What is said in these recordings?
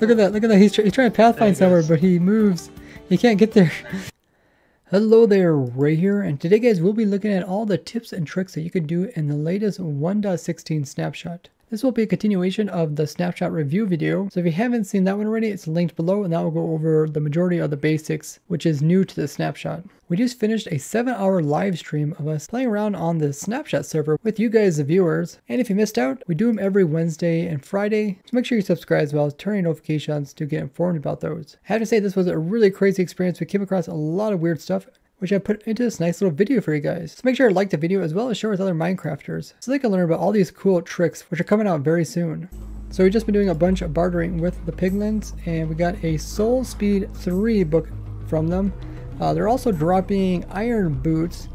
Look at that, look at that. He's, tr he's trying to pathfind somewhere, but he moves. He can't get there. Hello there, Ray here, and today guys we'll be looking at all the tips and tricks that you can do in the latest 1.16 snapshot. This will be a continuation of the snapshot review video, so if you haven't seen that one already, it's linked below and that will go over the majority of the basics, which is new to the snapshot. We just finished a 7 hour live stream of us playing around on the snapshot server with you guys the viewers, and if you missed out, we do them every Wednesday and Friday, so make sure you subscribe as well as turn your notifications to get informed about those. I have to say this was a really crazy experience, we came across a lot of weird stuff, which I put into this nice little video for you guys. So make sure to like the video as well as share with other Minecrafters so they can learn about all these cool tricks which are coming out very soon. So we've just been doing a bunch of bartering with the piglins and we got a Soul Speed 3 book from them. Uh, they're also dropping iron boots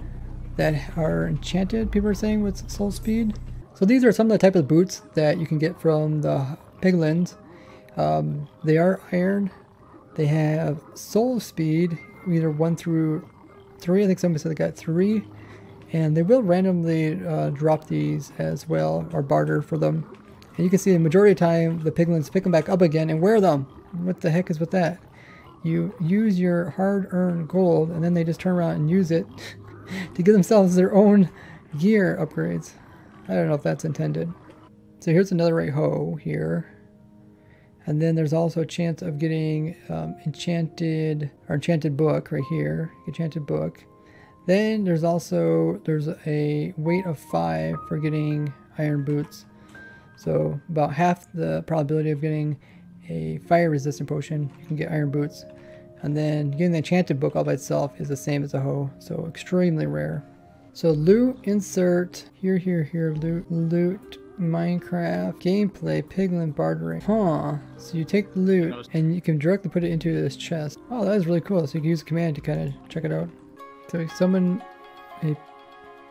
that are enchanted, people are saying, with Soul Speed. So these are some of the type of boots that you can get from the piglins. Um, they are iron. They have Soul Speed, either 1 through three. I think somebody said they got three. And they will randomly uh, drop these as well, or barter for them. And you can see the majority of the time, the piglins pick them back up again and wear them. What the heck is with that? You use your hard-earned gold, and then they just turn around and use it to give themselves their own gear upgrades. I don't know if that's intended. So here's another right hoe here. And then there's also a chance of getting um, enchanted or enchanted book right here, enchanted book. Then there's also there's a weight of five for getting iron boots. So about half the probability of getting a fire resistant potion, you can get iron boots. And then getting the enchanted book all by itself is the same as a hoe, so extremely rare. So loot, insert, here, here, here, loot, loot, Minecraft gameplay piglin bartering. Huh. So you take the loot and you can directly put it into this chest. Oh, that is really cool. So you can use a command to kind of check it out. So we summon a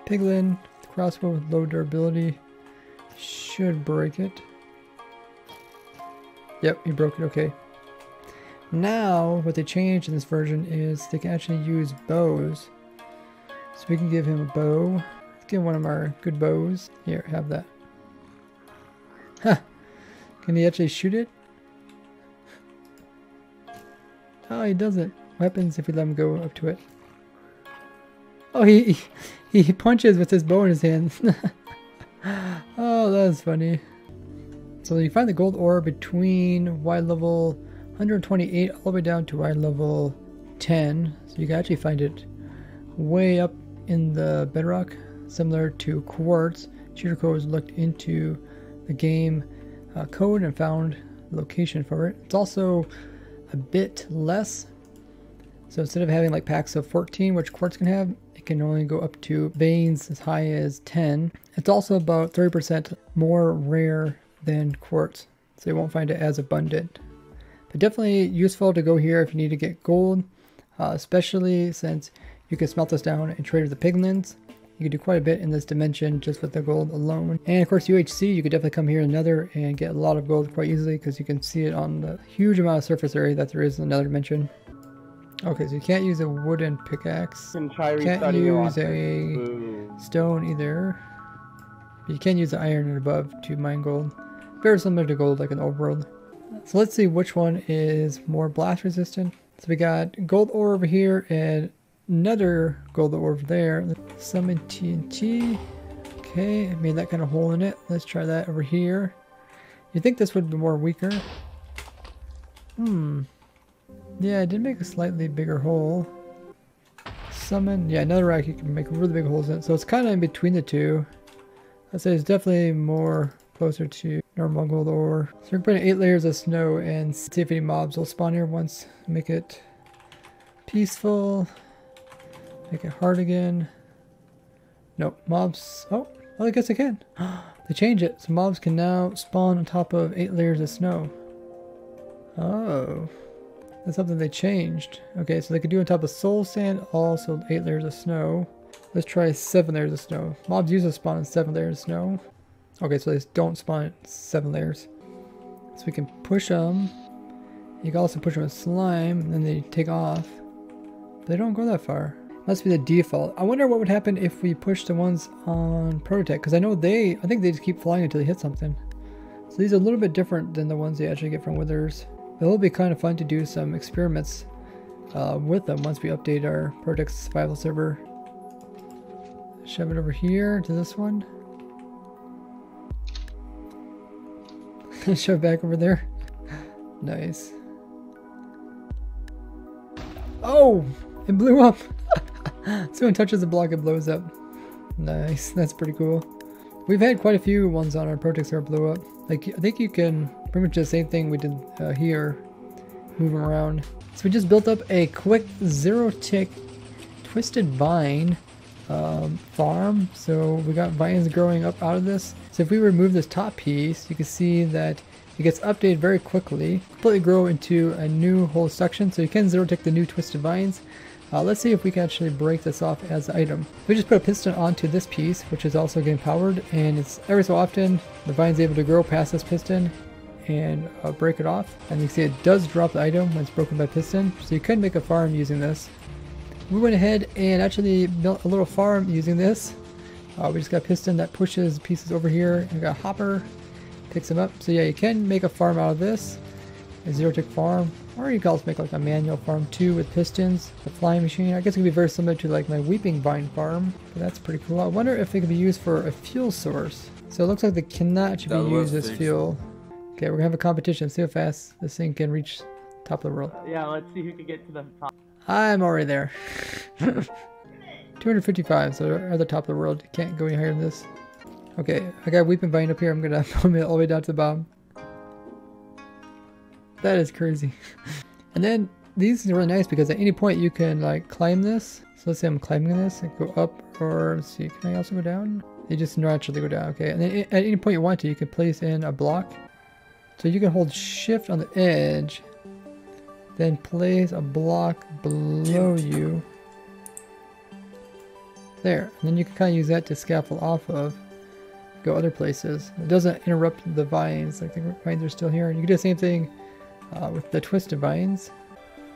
piglin crossbow with low durability. Should break it. Yep, he broke it. Okay. Now, what they changed in this version is they can actually use bows. So we can give him a bow. Let's give one of our good bows. Here, have that. Can he actually shoot it? Oh, he doesn't. What happens if we let him go up to it? Oh, he, he, he punches with his bow in his hand. oh, that's funny. So you find the gold ore between Y level 128 all the way down to Y level 10. So you can actually find it way up in the bedrock, similar to quartz. Cheater Codes looked into the game uh, code and found location for it. It's also a bit less. So instead of having like packs of 14, which quartz can have, it can only go up to veins as high as 10. It's also about 30% more rare than quartz, so you won't find it as abundant. But definitely useful to go here if you need to get gold, uh, especially since you can smelt this down and trade with the piglins. You can do quite a bit in this dimension just with the gold alone. And of course UHC, you could definitely come here in Nether and get a lot of gold quite easily because you can see it on the huge amount of surface area that there is in another dimension. Okay, so you can't use a wooden pickaxe. Try can't use a stone either. But you can use the iron and above to mine gold. Very similar to gold like in overworld. So let's see which one is more blast resistant. So we got gold ore over here and another gold ore over there. Summon TNT. Okay, I made that kind of hole in it. Let's try that over here. You think this would be more weaker? Hmm. Yeah, I did make a slightly bigger hole. Summon. Yeah, a netherrack you can make really big holes in. So it's kind of in between the two. I'd say it's definitely more closer to normal gold ore. So we're putting eight layers of snow and see if any mobs will spawn here once. Make it peaceful. Make it hard again. Nope, mobs. Oh, well, I guess I can. they change it. So mobs can now spawn on top of eight layers of snow. Oh. That's something they changed. Okay, so they could do on top of soul sand, also eight layers of snow. Let's try seven layers of snow. Mobs usually spawn in seven layers of snow. Okay, so they don't spawn at seven layers. So we can push them. You can also push them with slime, and then they take off. They don't go that far. Must be the default. I wonder what would happen if we push the ones on ProtoTech, because I know they, I think they just keep flying until they hit something. So these are a little bit different than the ones they actually get from Withers. It will be kind of fun to do some experiments uh, with them once we update our Project Survival server. Shove it over here to this one. Shove back over there. nice. Oh! It blew up! Someone touches the block, it blows up. Nice, that's pretty cool. We've had quite a few ones on our projects that blew up. Like, I think you can pretty much the same thing we did uh, here, moving around. So we just built up a quick zero tick twisted vine um, farm. So we got vines growing up out of this. So if we remove this top piece, you can see that it gets updated very quickly, completely grow into a new whole section. So you can zero tick the new twisted vines. Uh, let's see if we can actually break this off as an item. We just put a piston onto this piece, which is also getting powered, and it's every so often the vine's able to grow past this piston and uh, break it off. And you can see it does drop the item when it's broken by piston, so you could make a farm using this. We went ahead and actually built a little farm using this. Uh, we just got a piston that pushes pieces over here, and we got a hopper, picks them up. So yeah, you can make a farm out of this, a zero tick farm. Or you can also make like a manual farm too with pistons, the flying machine. I guess it could be very similar to like my weeping vine farm, but that's pretty cool. I wonder if it could be used for a fuel source. So it looks like they cannot actually be used as fuel. Okay, we're gonna have a competition. See how fast this thing can reach top of the world. Yeah, let's see who can get to the top. I'm already there. 255, so at the top of the world. You can't go any higher than this. Okay, I got Weeping Vine up here. I'm gonna put it all the way down to the bottom. That is crazy. and then these are really nice because at any point you can like climb this. So let's say I'm climbing this and go up or let's see, can I also go down? They just naturally go down, okay. And then at any point you want to, you can place in a block. So you can hold shift on the edge, then place a block below you. There, and then you can kind of use that to scaffold off of, go other places. It doesn't interrupt the vines, like the vines are still here. And you can do the same thing uh, with the twisted vines.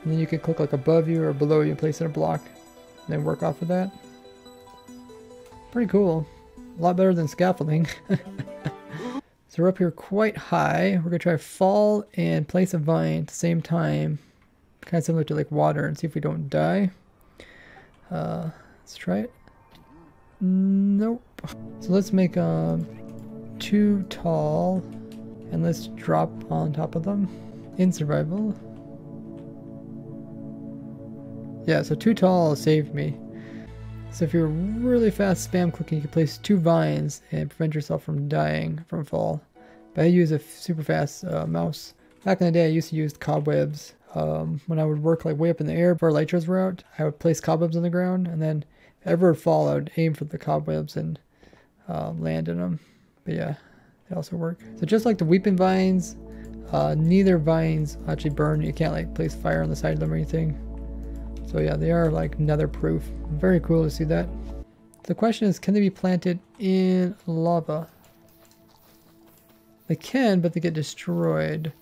And then you can click like above you or below you, and place in a block, and then work off of that. Pretty cool. A lot better than scaffolding. so we're up here quite high. We're gonna try fall and place a vine at the same time. Kind of similar to like water and see if we don't die. Uh, let's try it. Nope. So let's make um, two tall and let's drop on top of them in survival. Yeah, so too tall saved me. So if you're really fast spam clicking, you can place two vines and prevent yourself from dying from fall. But I use a super fast uh, mouse. Back in the day, I used to use cobwebs. Um, when I would work like way up in the air before elytras were out, I would place cobwebs on the ground, and then if ever would fall, I would aim for the cobwebs and uh, land in them. But yeah, they also work. So just like the weeping vines, uh, nether vines actually burn. You can't like place fire on the side of them or anything. So yeah, they are like nether proof. Very cool to see that. The question is, can they be planted in lava? They can, but they get destroyed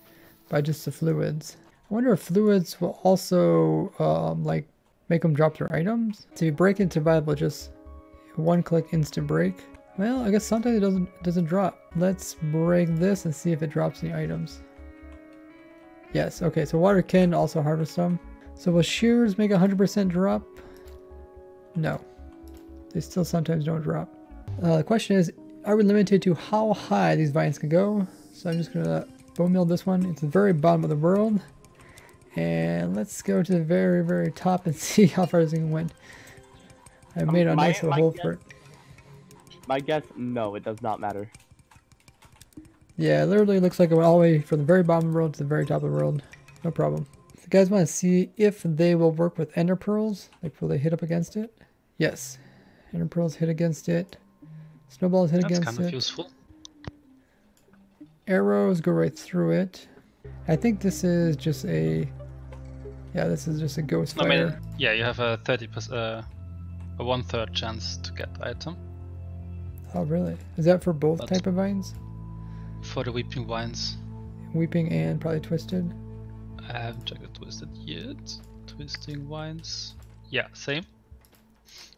by just the fluids. I wonder if fluids will also um, like make them drop their items. So you break into survival, just one click instant break. Well, I guess sometimes it doesn't doesn't drop. Let's break this and see if it drops any items. Yes, okay, so water can also harvest them. So will shears make 100% drop? No. They still sometimes don't drop. Uh, the question is, are we limited to how high these vines can go? So I'm just gonna bone meal this one. It's the very bottom of the world. And let's go to the very, very top and see how far this thing went. I made a nice little hole guess, for it. My guess, no, it does not matter. Yeah, it literally looks like it went all the way from the very bottom of the world to the very top of the world. No problem. If you guys want to see if they will work with ender pearls, like will they hit up against it? Yes. Ender pearls hit against it. Snowballs hit That's against kind of it. useful. Arrows go right through it. I think this is just a... Yeah, this is just a ghost fire. I mean, yeah, you have a 30%, uh, a one-third chance to get item. Oh, really? Is that for both but type of vines? For the Weeping Vines. Weeping and probably Twisted? I haven't checked the Twisted yet. Twisting Vines. Yeah, same.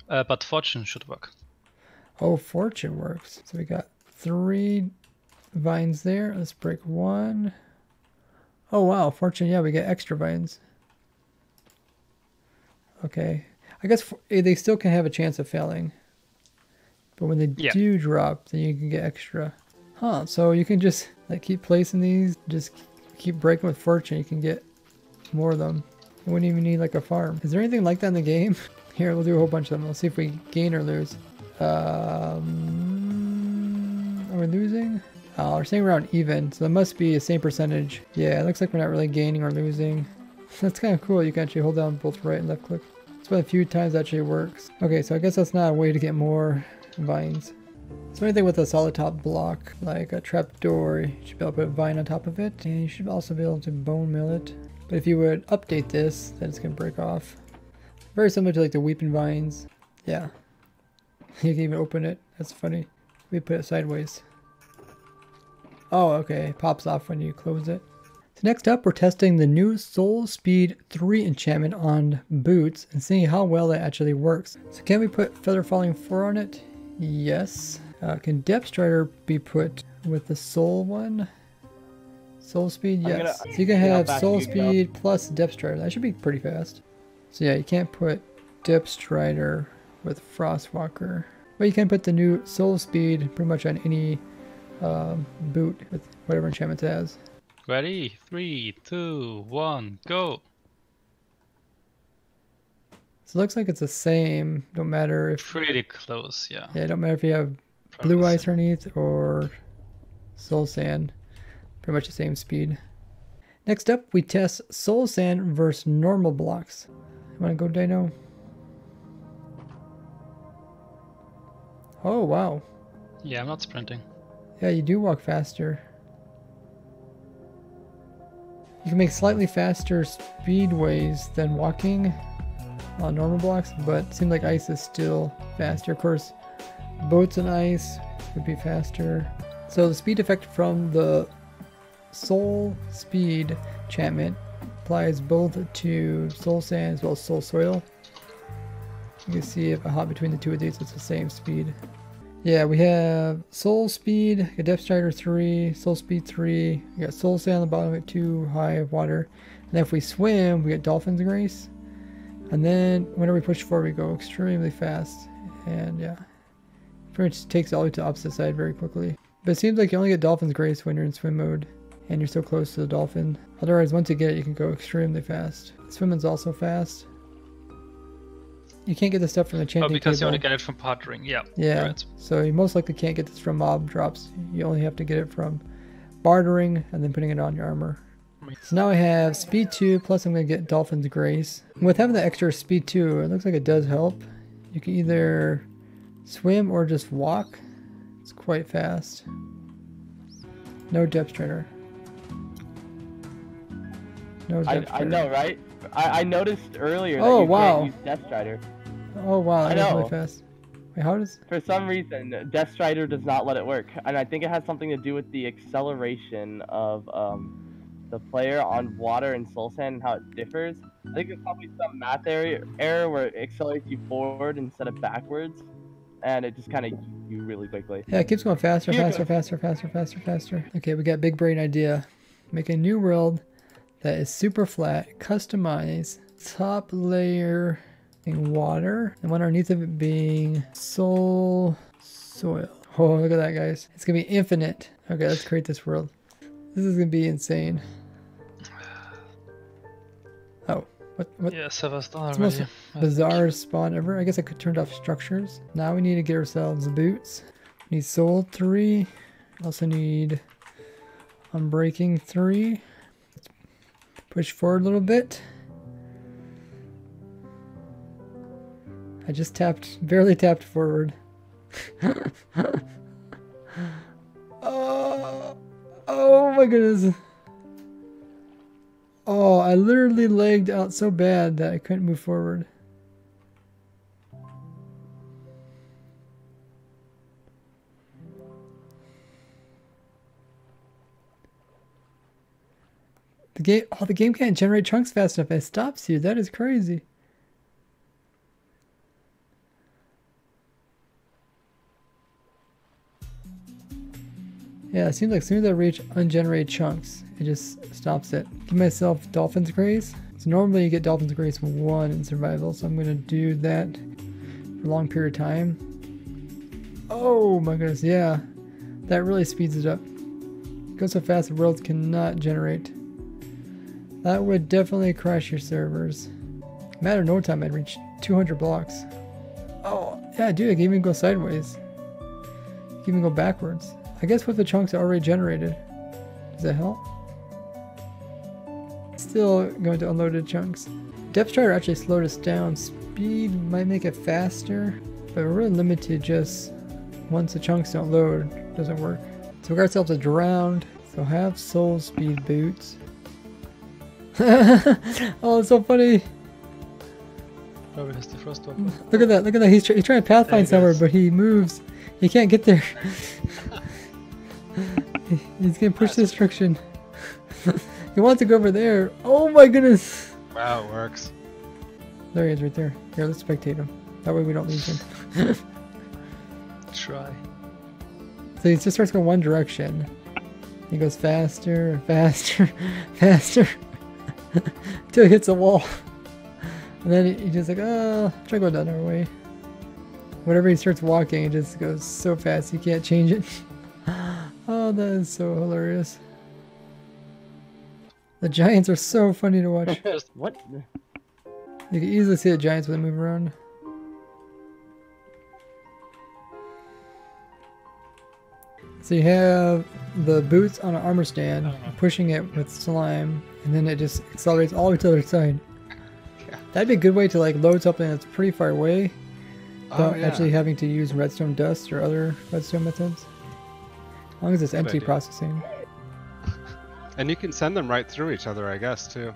Uh, but Fortune should work. Oh, Fortune works. So we got three vines there. Let's break one. Oh wow, fortune, yeah, we get extra vines. Okay. I guess eh, they still can have a chance of failing. But when they Yeah. do drop, then you can get extra. Huh, so you can just like keep placing these, just keep breaking with fortune, you can get more of them. You wouldn't even need like a farm. Is there anything like that in the game? Here, we'll do a whole bunch of them. We'll see if we gain or lose. Um, are we losing? Oh, we're staying around even, so it must be the same percentage. Yeah, it looks like we're not really gaining or losing. That's kind of cool. You can actually hold down both right and left click. It's one of the few times that actually works. Okay, so I guess that's not a way to get more vines. So anything with a solid top block, like a trap door, you should be able to put vine on top of it, and you should also be able to bone meal it. But if you would update this, then it's gonna break off. Very similar to like the weeping vines. Yeah. You can even open it. That's funny. We put it sideways. Oh, okay. It pops off when you close it. So next up, we're testing the new Soul Speed 3 enchantment on boots and seeing how well it actually works. So can we put Feather Falling 4 on it? Yes. Uh, can Depth Strider be put with the Soul one? Soul Speed, yes. gonna- so you can have Soul you go. Speed plus Depth Strider. That should be pretty fast. So yeah, you can't put Depth Strider with Frostwalker. But you can put the new Soul Speed pretty much on any um, boot with whatever enchantment it has. Ready? Three, two, one, go. So it looks like it's the same, Don't matter if Pretty close, yeah. yeah, don't matter if you have Probably blue ice underneath or soul sand. Pretty much the same speed. Next up, we test soul sand versus normal blocks. You wanna go Dino? Oh wow. Yeah, I'm not sprinting. Yeah, you do walk faster. You can make slightly faster speedways than walking on normal blocks, but seems like ice is still faster. Of course, boats and ice would be faster. So the speed effect from the soul speed enchantment applies both to soul sand as well as soul soil. You can see if I hop between the two of these, it's the same speed. Yeah, we have Soul Speed, a Depth Strider 3, Soul Speed 3, we got Soul Sand on the bottom at 2 high of water. And if we swim, we get Dolphin's Grace. And then whenever we push forward, we go extremely fast. And yeah, pretty much takes all the way to the opposite side very quickly. But it seems like you only get Dolphin's Grace when you're in swim mode and you're so close to the dolphin. Otherwise, once you get it, you can go extremely fast. Swimming's also fast. You can't get the stuff from the Oh, chanting because you table. only get it from bartering, yeah. Yeah. Right. So you most likely can't get this from mob drops. You only have to get it from bartering and then putting it on your armor. So now I have speed 2 plus I'm going to get Dolphin's Grace. With having the extra speed 2, it looks like it does help. You can either swim or just walk. It's quite fast. No depth strider. No I, depth I strider. know, right? I, I noticed earlier that Oh, you wow. Depth Strider. Oh wow, I that was really fast. Wait, how does... For some reason, Depth Strider does not let it work, and I think it has something to do with the acceleration of um, the player on water and Soul Sand and how it differs. I think it's probably some math error, error where it accelerates you forward instead of backwards, and it just kind of you really quickly. Yeah, it keeps going faster, faster, faster, faster, faster, faster. Okay, we got big brain idea. Make a new world that is super flat, customize top layer being water, and one underneath of it being soul soil. Oh, look at that, guys. It's gonna be infinite. Okay, let's create this world. This is gonna be insane. Oh, what? What? Yeah, Seva's done It's the most already. Bizarre spawn ever. I guess I could turn off structures. Now we need to get ourselves boots. We need soul three. Also need um, unbreaking three. Let's push forward a little bit. I just tapped, barely tapped forward. my goodness. Oh, I literally lagged out so bad that I couldn't move forward. The game, oh, the game can't generate chunks fast enough. It stops you. That is crazy. Yeah, it seems like as soon as I reach ungenerated chunks, it just stops it. Give myself Dolphin's Grace. So normally you get Dolphin's Grace 1 in survival, so I'm going to do that for a long period of time. Oh my goodness, yeah. That really speeds it up. It goes so fast the worlds cannot generate. That would definitely crash your servers. Matter of no time I'd reach 200 blocks. Oh, yeah, dude, I can even go sideways. I can even go backwards. I guess with the chunks already generated. Does that help? Still going to unloaded chunks. Depth Strider actually slowed us down. Speed might make it faster, but we're really limited just once the chunks don't load, doesn't work. So we got ourselves a drowned. So have soul speed boots. oh, it's so funny. Where has the first one? Look at that, look at that. He's, he's trying to pathfind somewhere, but he moves. He can't get there. He- he's gonna push this friction. he wants to go over there. Oh my goodness. Wow, it works. There he is right there. Here, let's spectate him. That way we don't lose him. Try. So he just starts going one direction. He goes faster, faster, faster. Until he hits a wall. And then he- he just like, oh, try to go down our way. Whenever he starts walking, it just goes so fast you can't change it. Oh, that is so hilarious. The giants are so funny to watch. What? You can easily see the giants when they move around. So you have the boots on an armor stand, pushing it with slime, and then it just accelerates all the way to the other side. Yeah. That'd be a good way to like load something that's pretty far away, Oh, without yeah. actually having to use redstone dust or other redstone methods. As long as it's Good empty idea. processing. And you can send them right through each other, I guess, too.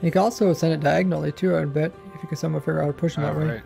You can also send it diagonally too, I bet, if you can somehow figure out how to push them Oh, that way. right.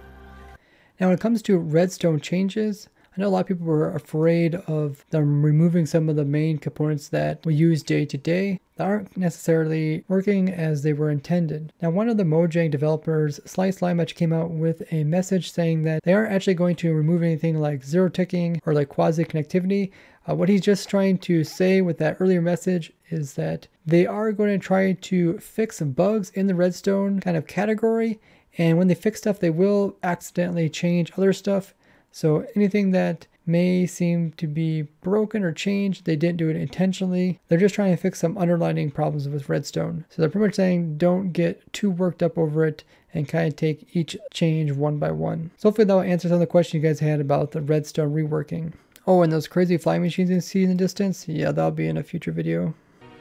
Now, when it comes to redstone changes, I know a lot of people were afraid of them removing some of the main components that we use day to day that aren't necessarily working as they were intended. Now, one of the Mojang developers, Slice actually came out with a message saying that they aren't actually going to remove anything like zero ticking or like quasi connectivity. Uh, what he's just trying to say with that earlier message is that they are going to try to fix some bugs in the redstone kind of category. And when they fix stuff, they will accidentally change other stuff. So anything that may seem to be broken or changed, they didn't do it intentionally. They're just trying to fix some underlining problems with redstone. So they're pretty much saying don't get too worked up over it and kind of take each change one by one. So hopefully that will answer some of the questions you guys had about the redstone reworking. Oh, and those crazy flying machines you see in the distance? Yeah, that'll be in a future video.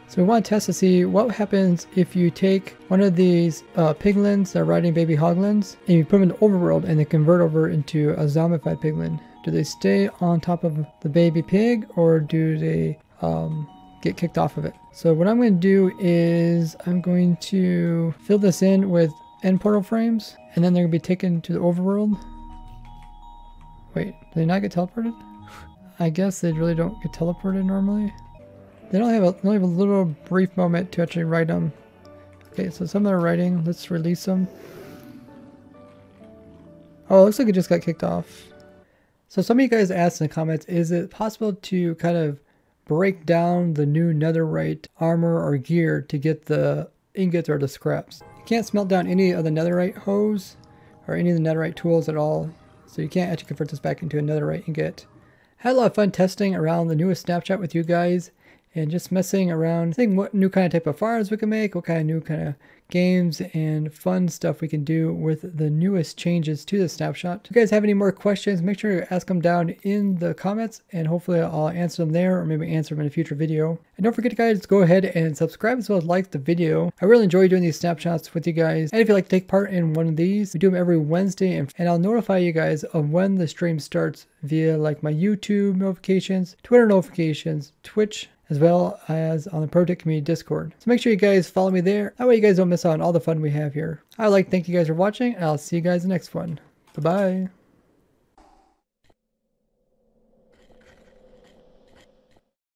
So we want to test to see what happens if you take one of these uh, piglins that are riding baby hoglins and you put them in the overworld and they convert over into a zombified piglin. Do they stay on top of the baby pig or do they um, get kicked off of it? So what I'm going to do is I'm going to fill this in with end portal frames and then they're going to be taken to the overworld. Wait, do they not get teleported? I guess they really don't get teleported normally. They don't have a have a little brief moment to actually write them. Okay, so some of them are writing. Let's release them. Oh, it looks like it just got kicked off. So some of you guys asked in the comments, is it possible to kind of break down the new netherite armor or gear to get the ingots or the scraps? You can't smelt down any of the netherite hoes or any of the netherite tools at all. So you can't actually convert this back into a netherite ingot. Had a lot of fun testing around the newest snapshot with you guys and just messing around, seeing what new kind of type of farms we can make, what kind of new kind of games and fun stuff we can do with the newest changes to the snapshot. If you guys have any more questions, make sure to ask them down in the comments and hopefully I'll answer them there or maybe answer them in a future video. And don't forget guys, go ahead and subscribe as well as like the video. I really enjoy doing these snapshots with you guys. And if you'd like to take part in one of these, we do them every Wednesday and, and I'll notify you guys of when the stream starts via like my YouTube notifications, Twitter notifications, Twitch, as well as on the ProtoTech Community Discord. So make sure you guys follow me there. That way you guys don't miss out on all the fun we have here. I'd like to thank you guys for watching, and I'll see you guys in the next one. Bye-bye.